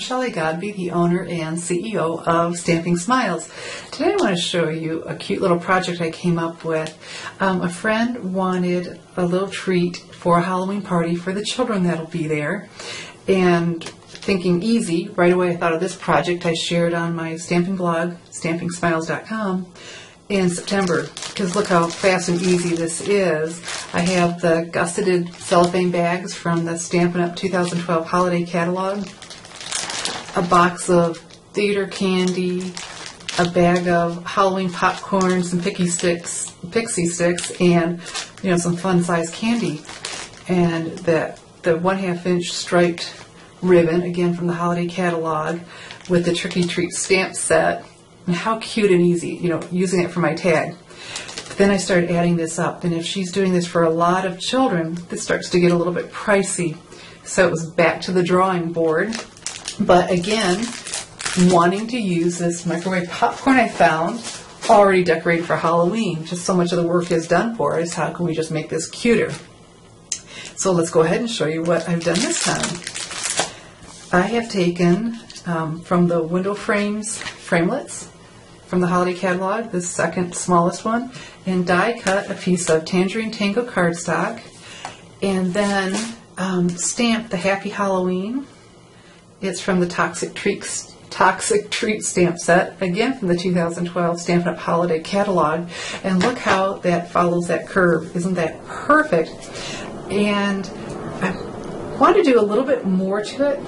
Shelly Godby, the owner and CEO of Stamping Smiles. Today I want to show you a cute little project I came up with. Um, a friend wanted a little treat for a Halloween party for the children that'll be there. And thinking easy, right away I thought of this project I shared on my stamping blog, stampingsmiles.com in September because look how fast and easy this is. I have the gusseted cellophane bags from the Stampin' Up! 2012 holiday catalog, a box of theater candy, a bag of Halloween popcorn, some picky sticks, Pixy Stix, and you know some fun size candy, and that the one half inch striped ribbon again from the holiday catalog with the Trick 'r Treat stamp set and how cute and easy, you know, using it for my tag. But then I started adding this up, and if she's doing this for a lot of children, this starts to get a little bit pricey. So it was back to the drawing board. But again, wanting to use this microwave popcorn I found already decorated for Halloween. Just so much of the work is done for us. How can we just make this cuter? So let's go ahead and show you what I've done this time. I have taken um, from the window frames framelits from the holiday catalog, the second smallest one, and die cut a piece of Tangerine Tango cardstock, and then um, stamped the Happy Halloween. It's from the Toxic Treats Toxic Treat stamp set, again from the 2012 Stampin' Up! Holiday Catalog. And look how that follows that curve. Isn't that perfect? And I want to do a little bit more to it.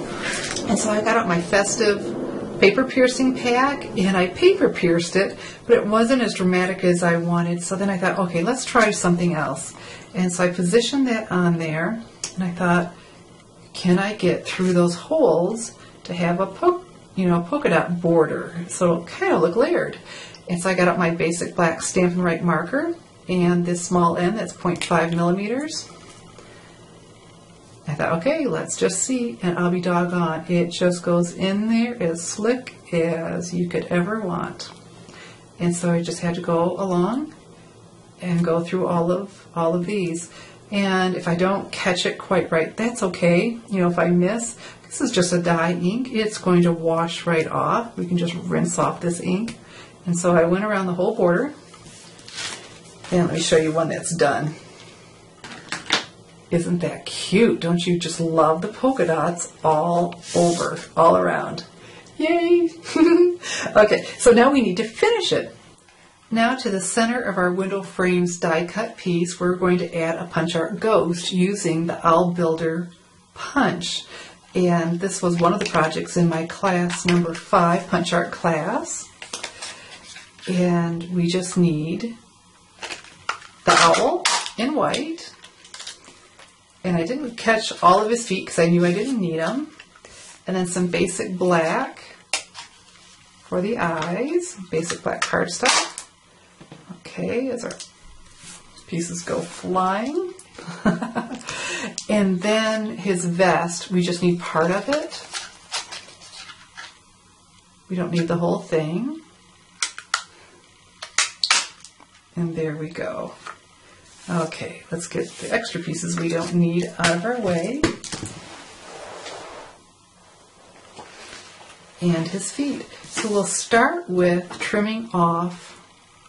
And so I got out my festive paper piercing pack and I paper pierced it, but it wasn't as dramatic as I wanted. So then I thought, okay, let's try something else. And so I positioned that on there and I thought, can I get through those holes to have a poke, you know, polka dot border so it'll kind of look layered. And so I got out my basic black Stampin' Write marker and this small end that's 0.5 millimeters I thought, okay, let's just see, and I'll be doggone. It just goes in there as slick as you could ever want. And so I just had to go along and go through all of all of these. And if I don't catch it quite right, that's okay. You know, if I miss, this is just a dye ink. It's going to wash right off. We can just rinse off this ink. And so I went around the whole border. And let me show you one that's done. Isn't that cute? Don't you just love the polka dots all over, all around? Yay! okay, so now we need to finish it. Now to the center of our window frames die cut piece, we're going to add a punch art ghost using the Owl Builder punch. And this was one of the projects in my class number five punch art class. And we just need the owl in white, and I didn't catch all of his feet because I knew I didn't need them. And then some basic black for the eyes, basic black cardstock. Okay, as our pieces go flying. and then his vest, we just need part of it. We don't need the whole thing. And there we go. Okay, let's get the extra pieces we don't need out of our way. And his feet. So we'll start with trimming off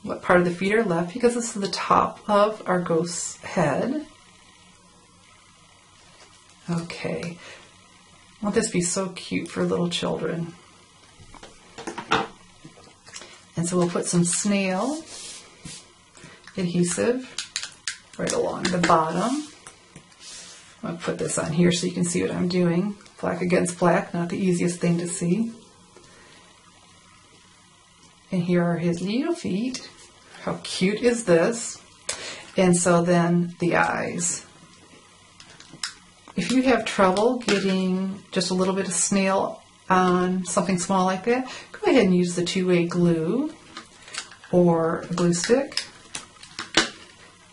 what part of the feet are left because this is the top of our ghost's head. Okay. Won't this be so cute for little children? And so we'll put some snail adhesive right along the bottom. I'll put this on here so you can see what I'm doing. Black against black, not the easiest thing to see. And here are his little feet. How cute is this? And so then the eyes. If you have trouble getting just a little bit of snail on something small like that, go ahead and use the two-way glue or a glue stick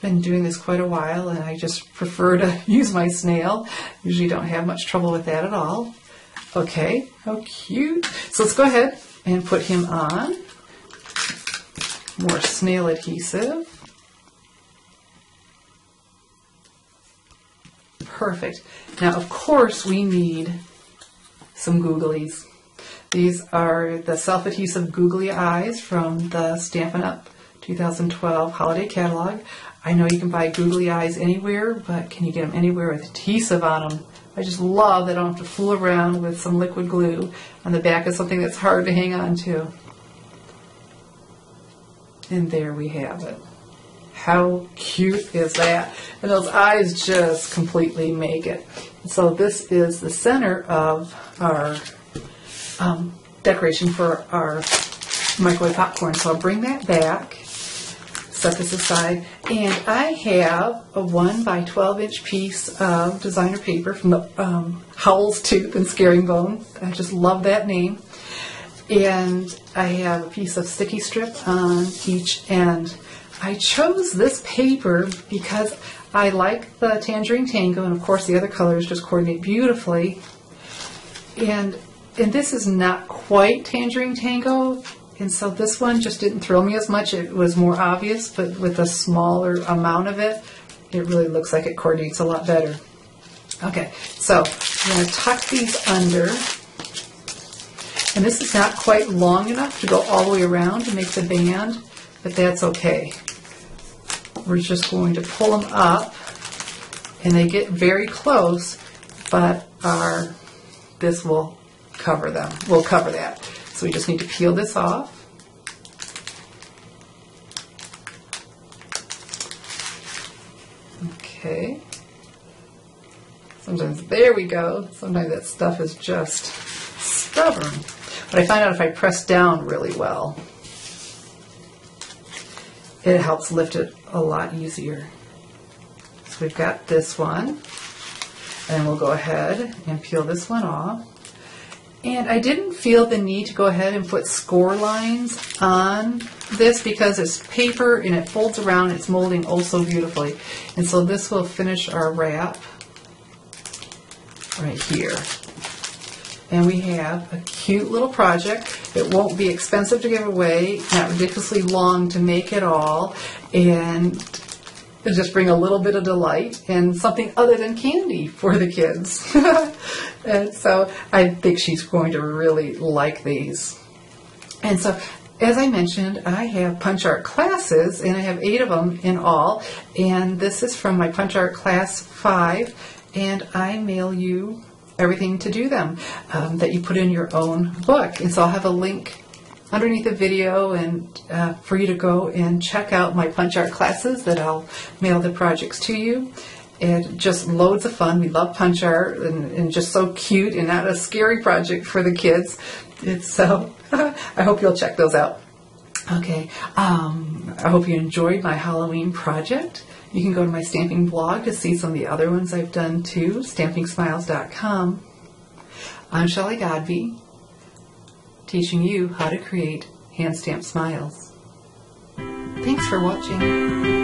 been doing this quite a while and I just prefer to use my snail. Usually don't have much trouble with that at all. Okay, how cute. So let's go ahead and put him on. More snail adhesive. Perfect. Now, of course, we need some googlies. These are the self-adhesive googly eyes from the Stampin' Up! 2012 holiday catalog. I know you can buy googly eyes anywhere, but can you get them anywhere with adhesive on them? I just love that I don't have to fool around with some liquid glue on the back of something that's hard to hang on to. And there we have it. How cute is that? And those eyes just completely make it. So this is the center of our um, decoration for our microwave popcorn. So I'll bring that back, set this aside, and I have a 1 by 12 inch piece of designer paper from the um, Howl's Tooth and Scaring Bone. I just love that name. And I have a piece of sticky strip on each end. I chose this paper because I like the Tangerine Tango, and of course the other colors just coordinate beautifully. And and this is not quite Tangerine Tango, and so this one just didn't thrill me as much. It was more obvious, but with a smaller amount of it, it really looks like it coordinates a lot better. Okay, so I'm going to tuck these under. And this is not quite long enough to go all the way around to make the band, but that's okay. We're just going to pull them up, and they get very close, but our this will cover them. We'll cover that. So we just need to peel this off. Okay. Sometimes, there we go. Sometimes that stuff is just stubborn. But I find out if I press down really well, it helps lift it a lot easier. So we've got this one. And we'll go ahead and peel this one off. And I didn't feel the need to go ahead and put score lines on this because it's paper and it folds around, it's molding oh so beautifully. And so this will finish our wrap right here. And we have a cute little project. It won't be expensive to give away, not ridiculously long to make it all, and it just bring a little bit of delight and something other than candy for the kids. and so I think she's going to really like these. And so, as I mentioned, I have punch art classes, and I have eight of them in all. And this is from my punch art class five, and I mail you everything to do them um, that you put in your own book. And so I'll have a link underneath the video and uh, for you to go and check out my punch art classes that I'll mail the projects to you. And just loads of fun. We love punch art and, and just so cute and not a scary project for the kids. It's so, I hope you'll check those out. Okay, um, I hope you enjoyed my Halloween project. You can go to my stamping blog to see some of the other ones I've done too, stampingsmiles.com. I'm Shelly Godby, teaching you how to create hand stamped smiles. Thanks for watching.